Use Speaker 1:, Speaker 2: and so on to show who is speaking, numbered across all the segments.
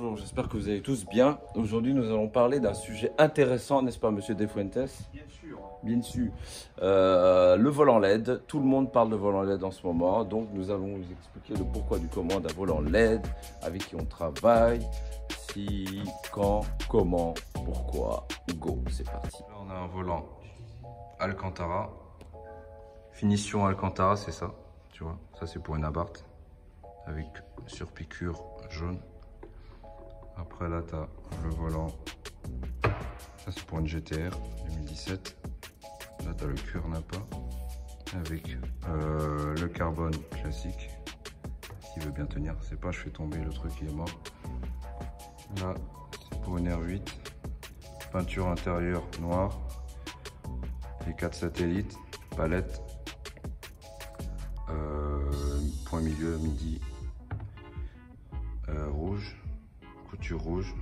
Speaker 1: bonjour, j'espère que vous allez tous bien. Aujourd'hui, nous allons parler d'un sujet intéressant, n'est-ce pas, monsieur Desfuentes
Speaker 2: Bien sûr.
Speaker 1: Bien sûr. Euh, le volant LED, tout le monde parle de volant LED en ce moment, donc nous allons vous expliquer le pourquoi du comment d'un volant LED, avec qui on travaille, si, quand, comment, pourquoi. Go, c'est parti. Là, on a un volant Alcantara, finition Alcantara, c'est ça, tu vois, ça c'est pour une Abarth, avec surpiqûre jaune. Après là, tu as le volant, ça c'est pour une GTR 2017. Là, tu as le cuir Napa avec euh, le carbone classique. S'il veut bien tenir, c'est pas, je fais tomber le truc, il est mort. Là, c'est pour une R8. Peinture intérieure noire. Les 4 satellites, palette. Euh, point milieu, midi. Couture rouge.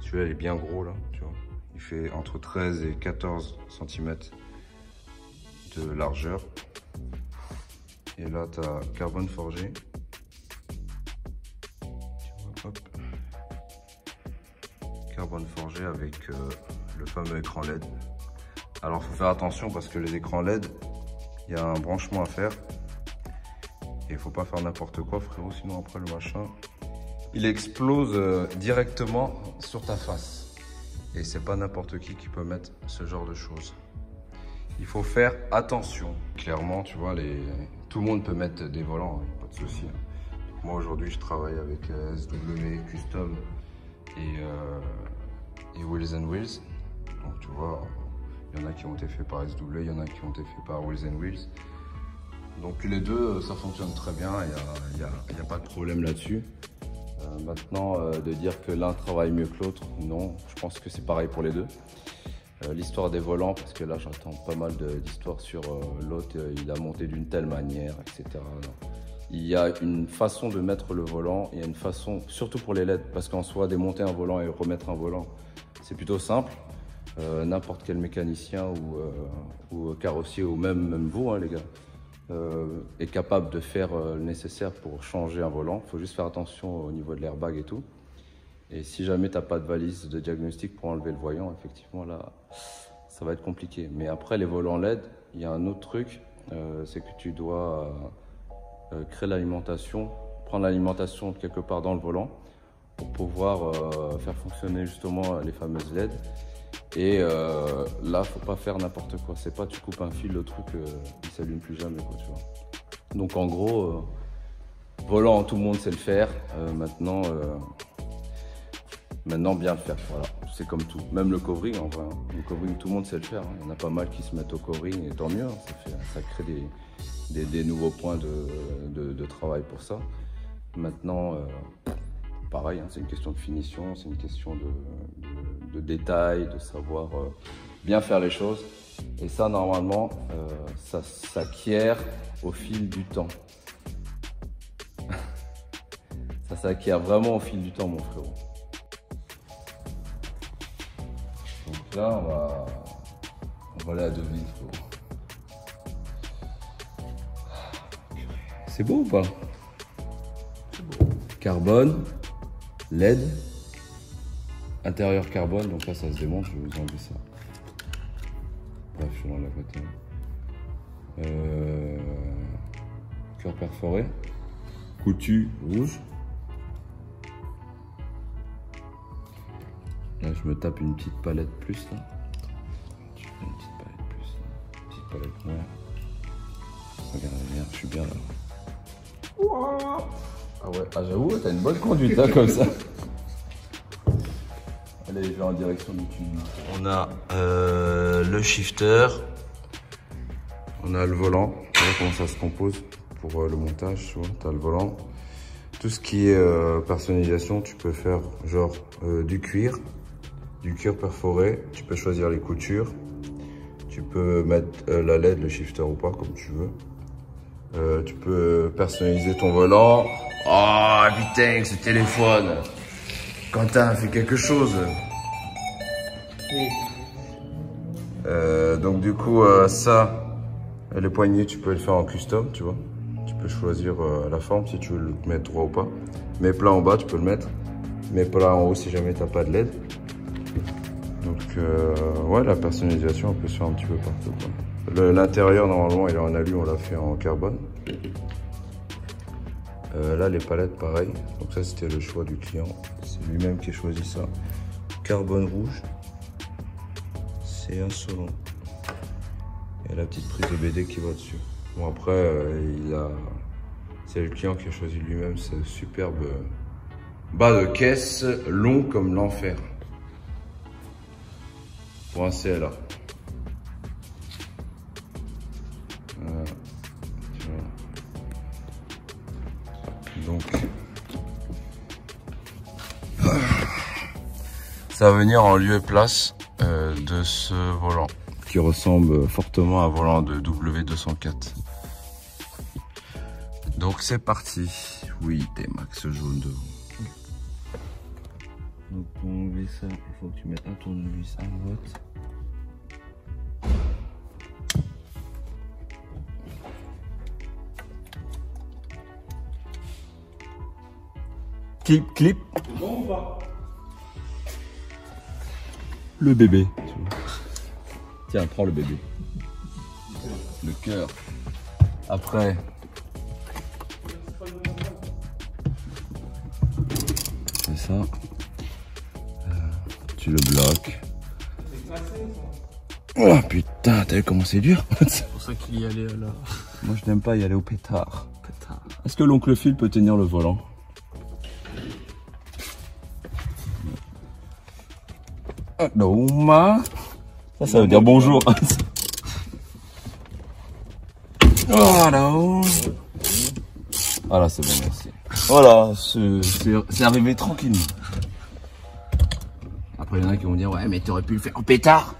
Speaker 1: Celui-là, il est bien gros, là, tu vois. Il fait entre 13 et 14 cm de largeur. Et là, tu as carbone forgé. Carbone forgé avec euh, le fameux écran LED. Alors, faut faire attention parce que les écrans LED, il y a un branchement à faire. Et il faut pas faire n'importe quoi, frérot, sinon après le machin, il explose euh, directement sur ta face. Et c'est pas n'importe qui qui peut mettre ce genre de choses. Il faut faire attention. Clairement, tu vois, tout le monde peut mettre des volants, hein, pas de souci. hein. Moi aujourd'hui, je travaille avec euh, SW Custom et, euh, Wheels and Wheels. Donc tu vois, il y en a qui ont été faits par SW, il y en a qui ont été faits par Wheels and Wheels. Donc les deux, euh, ça fonctionne très bien, il n'y y a pas de problème là-dessus. Euh, maintenant, euh, de dire que l'un travaille mieux que l'autre, non, je pense que c'est pareil pour les deux. Euh, L'histoire des volants, parce que là j'entends pas mal d'histoires sur l'autre, il a monté d'une telle manière, etc. Il y a une façon de mettre le volant, il y a une façon, surtout pour les LED, parce qu'en soi, démonter un volant et remettre un volant, c'est plutôt simple. N'importe quel mécanicien ou, carrossier, ou même, vous, hein, les gars, est capable de faire euh, le nécessaire pour changer un volant. Il faut juste faire attention au niveau de l'airbag et tout. Et si jamais tu n'as pas de valise de diagnostic pour enlever le voyant, effectivement, là, ça va être compliqué. Mais après, les volants LED, il y a un autre truc, euh, c'est que tu dois euh, euh, créer l'alimentation, prendre l'alimentation quelque part dans le volant pour pouvoir euh, faire fonctionner justement les fameuses LED. Et euh, là, faut pas faire n'importe quoi. C'est pas tu coupes un fil, le truc, euh, il s'allume plus jamais, quoi. Donc en gros, euh, volant, tout le monde sait le faire. Euh, maintenant, euh, maintenant bien le faire. Voilà, c'est comme tout. Même le covering, en vrai. hein. Le covering, tout le monde sait le faire. hein. Il y en a pas mal qui se mettent au covering, et tant mieux. hein. Ça, fait, ça crée des, des, nouveaux points de, de- travail pour ça. Maintenant, pareil, c'est une question de finition, c'est une question de, de détail, de savoir euh, bien faire les choses. Et ça, normalement, euh, ça s'acquiert au fil du temps. ça s'acquiert vraiment au fil du temps, mon frérot. Donc là, on va, on va aller à Deauville, frérot. C'est beau ou pas? Carbone, LED, intérieur carbone, donc là ça se démonte, je vais vous enlever ça. Bref, je suis dans la côté. Euh, cœur perforé, coutu rouge. Là je me tape une petite palette plus là. Je fais une petite palette plus là. Petite palette noire. Regarde, regarde, je suis bien là. Ah ouais, ah j'avoue, t'as une bonne conduite hein, comme ça. On a euh, le shifter. On a le volant. Tu vois comment ça se compose pour euh, le montage, tu. T'as le volant. Tout ce qui est euh, personnalisation, tu peux faire genre du cuir, du cuir perforé. Tu peux choisir les coutures. Tu peux mettre la LED, le shifter ou pas, comme tu veux. Tu peux personnaliser ton volant. Oh putain, ce téléphone. Quentin, fais quelque chose. Euh, donc du coup, euh, ça, les poignées, tu peux le faire en custom, tu vois. Tu peux choisir euh, la forme si tu veux le mettre droit ou pas. Mais plat en bas, tu peux le mettre. mais là en haut si jamais t'as pas de LED. Donc ouais, la personnalisation on peut se faire un petit peu partout. L'intérieur normalement il est en alu, on l'a fait en carbone. Euh, là les palettes pareil, donc ça c'était le choix du client, c'est lui-même qui a choisi ça. Carbone rouge, c'est insolent. Et la petite prise de BD qui va dessus. Bon après euh, il a, c'est le client qui a choisi lui-même ce superbe bas de caisse long comme l'enfer pour un CLA. Ça va venir en lieu et place euh, de ce volant qui ressemble fortement à un volant de W204. Donc c'est parti. Oui, T-Max jaune devant. Donc pour enlever ça, il faut que tu mettes un tournevis à droite. Clip, clip. Bon ou pas? Le bébé. Tiens, prends le bébé. Le cœur. Après. C'est ça. Euh, tu le bloques. Oh putain, t'as vu comment c'est dur
Speaker 2: C'est pour ça qu'il y allait là.
Speaker 1: Moi je n'aime pas y aller au pétard. pétard. Est-ce que l'oncle Phil peut tenir le volant? Doma. Ça, ça veut dire bonjour? Voilà. Voilà, c'est bon, merci. Voilà, c'est arrivé tranquillement. Après, il y en a qui vont dire, ouais, mais t'aurais pu le faire en pétard.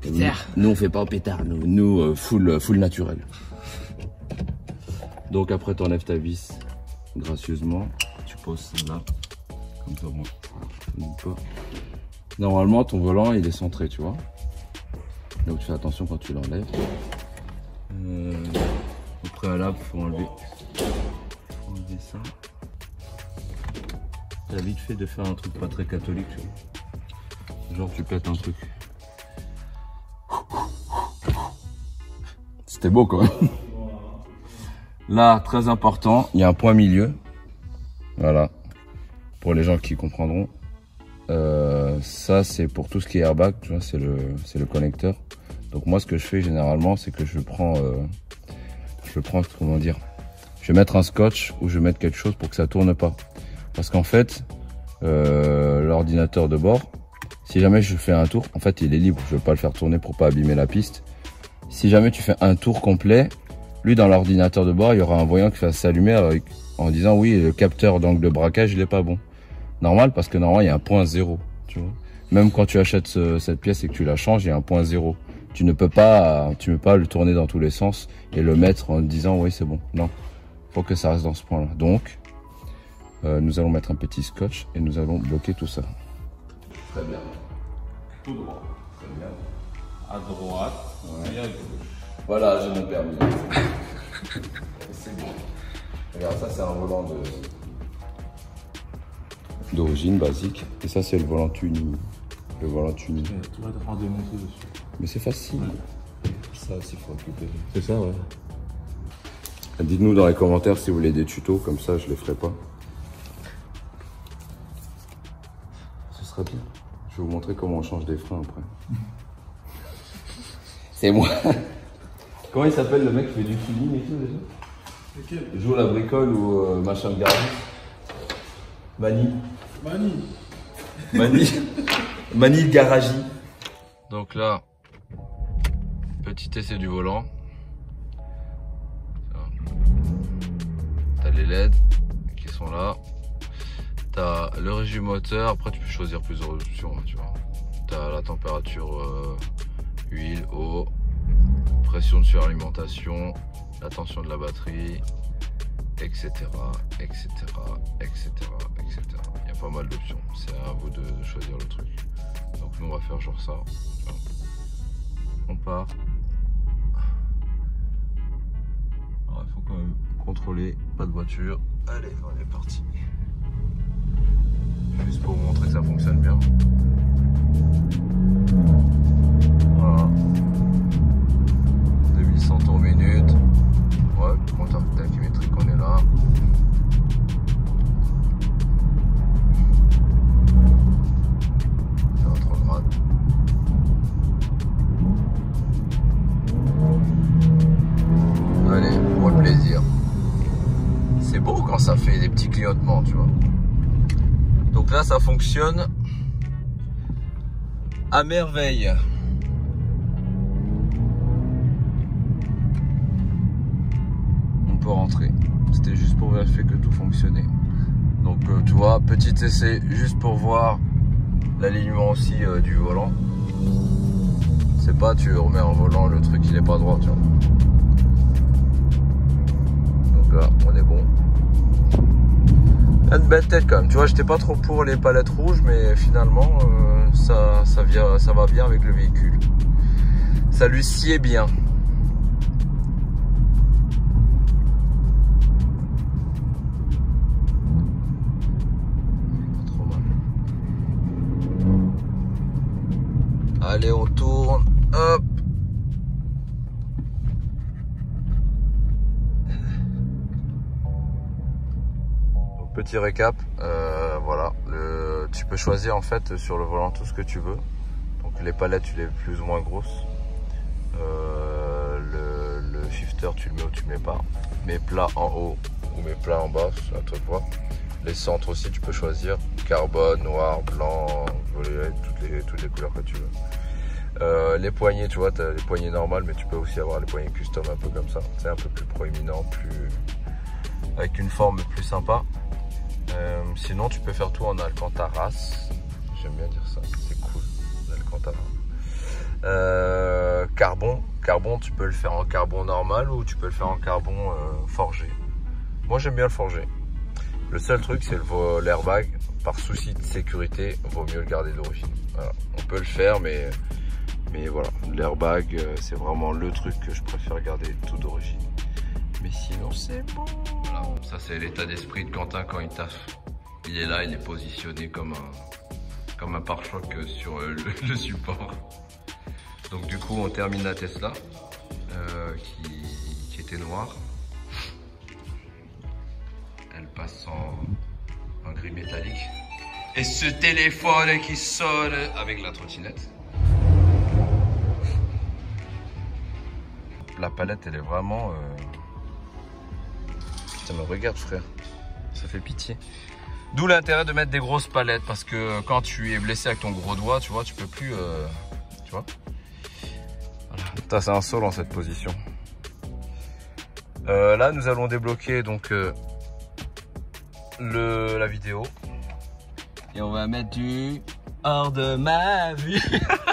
Speaker 1: Pétard. Nous, on fait pas en pétard, nous, nous euh, full, full naturel. Donc après, tu enlèves ta vis gracieusement. Tu poses ça là. Comme ça, bon. Normalement, ton volant, il est centré, tu vois. Donc tu fais attention quand tu l'enlèves. Euh, au préalable, il faut enlever, faut enlever ça. T'as vite fait de faire un truc pas très catholique, tu vois. Genre tu pètes un truc. C'était beau quand même. Là, très important, il y a un point milieu. Voilà. Pour les gens qui comprendront. Euh, ça, c'est pour tout ce qui est airbag, c'est le, connecteur. Donc moi, ce que je fais généralement, c'est que je prends, euh, je prends, comment dire, je vais mettre un scotch ou je vais mettre quelque chose pour que ça tourne pas. Parce qu'en fait, euh, l'ordinateur de bord, si jamais je fais un tour, en fait, il est libre. Je vais pas le faire tourner pour pas abîmer la piste. Si jamais tu fais un tour complet, lui, dans l'ordinateur de bord, il y aura un voyant qui va s'allumer en disant oui, le capteur d'angle de braquage, il est pas bon normal parce que normalement il y a un point zéro. Tu vois. Même quand tu achètes cette pièce et que tu la changes, il y a un point zéro. Tu ne peux pas, tu ne peux pas le tourner dans tous les sens et le mettre en disant oui c'est bon. Non, faut que ça reste dans ce point-là. Donc, euh, nous allons mettre un petit scotch et nous allons bloquer tout ça.
Speaker 2: Très bien. Tout droit. Très bien. À droite et à gauche.
Speaker 1: Voilà, j'ai mon permis. c'est bon. Regarde, ça c'est un volant de d'origine basique. Et ça, c'est le volant tuning. Le volant tuning.
Speaker 2: Tu vas te démonter dessus.
Speaker 1: Mais c'est facile. Ça aussi, il faut récupérer.
Speaker 2: C'est ça, ouais.
Speaker 1: Dites-nous dans les commentaires si vous voulez des tutos, comme ça, je les ferai pas. Ce sera bien. Je vais vous montrer comment on change des freins après. c'est moi. comment il s'appelle le mec qui fait du tuning et tout déjà? Joue la bricole ou euh, machin de garage? Mani.
Speaker 2: Mani.
Speaker 1: Mani. Mani Garagi. Donc là, petit essai du volant. T'as les LED qui sont là. T'as le régime moteur. Après, tu peux choisir plusieurs options. Hein, tu vois. T'as la température euh, huile, eau, pression de suralimentation, la tension de la batterie, etc. etc. etc. etc. Il y a pas mal d'options. C'est à vous de choisir le truc. Donc nous on va faire genre ça. On part. Alors il faut quand même contrôler, pas de voiture. Allez, on est parti. Juste Voilà. Ça fait des petits clignotements, tu vois. Donc là, ça fonctionne à merveille. On peut rentrer. C'était juste pour vérifier que tout fonctionnait. Donc euh, tu vois, petit essai juste pour voir l'alignement aussi euh, du volant. C'est pas tu remets en volant le truc il est pas droit, tu vois. Donc là, on est bon. Tête quand même. Tu vois, j'étais pas trop pour les palettes rouges, mais finalement, euh, ça, ça, ça va bien avec le véhicule. Ça lui sied bien. Trop mal. Allez, on tourne. Hop. Petit récap, euh, voilà, tu peux choisir en fait sur le volant tout ce que tu veux. Donc les palettes tu les plus ou moins grosses. Euh, le, le shifter tu le mets ou tu le mets pas. Mes plats en haut ou mes plats en bas, c'est à toi de voir. Les centres aussi tu peux choisir, carbone, noir, blanc, violet, toutes les, toutes les couleurs que tu veux. Euh, les poignées, tu vois, tu as les poignées normales, mais tu peux aussi avoir les poignées custom un peu comme ça. C'est un peu plus proéminent, plus avec une forme plus sympa. Euh, sinon, tu peux faire tout en Alcantara. J'aime bien dire ça, c'est cool, l'Alcantara. Euh, carbon, carbon, tu peux le faire en carbon normal ou tu peux le faire en carbon euh, forgé. Moi, j'aime bien le forgé. Le seul truc, c'est l'airbag. Par souci de sécurité, vaut mieux le garder d'origine. On peut le faire, mais, mais voilà, l'airbag, c'est vraiment le truc que je préfère garder tout d'origine. Mais sinon, c'est bon. Voilà, ça c'est l'état d'esprit de Quentin quand il taffe. Il est là, il est positionné comme un, comme un pare-choc sur euh, le, support. Donc du coup, on termine la Tesla euh, qui, était noire. Elle passe en, en gris métallique. Et ce téléphone qui sonne avec la trottinette. La palette, elle est vraiment... euh, Putain, mais regarde frère, ça fait pitié. D'où l'intérêt de mettre des grosses palettes parce que quand tu es blessé avec ton gros doigt, tu vois, tu peux plus, euh, tu vois. Voilà. C'est insolent cette position. Euh, là, nous allons débloquer donc euh, le la vidéo et on va mettre du hors de ma vue.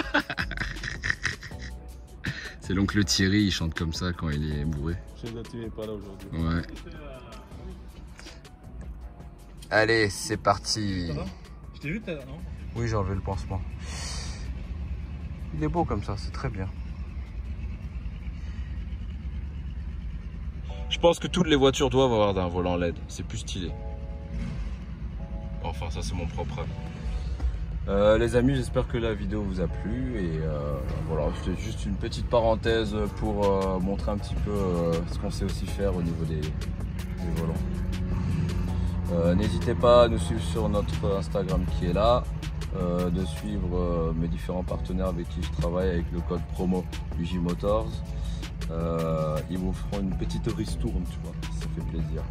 Speaker 1: c'est l'oncle Thierry, il chante comme ça quand il est bourré.
Speaker 2: Je sais tu n'es pas là aujourd'hui.
Speaker 1: Ouais. Allez, c'est parti.
Speaker 2: Je t'ai vu tout à l'heure, non?
Speaker 1: Oui, j'ai enlevé le pansement. Il est beau comme ça, c'est très bien. Je pense que toutes les voitures doivent avoir un volant LED. C'est plus stylé. Enfin, ça c'est mon propre avis. Euh, les amis, j'espère que la vidéo vous a plu et euh, voilà, c'était juste une petite parenthèse pour euh, montrer un petit peu euh, ce qu'on sait aussi faire au niveau des, volants. N'hésitez pas à nous suivre sur notre Instagram qui est là, de suivre mes différents partenaires avec qui je travaille avec le code promo UJ Motors. Ils vous feront une petite ristourne, tu vois, ça fait plaisir.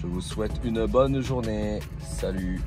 Speaker 1: Je vous souhaite une bonne journée. Salut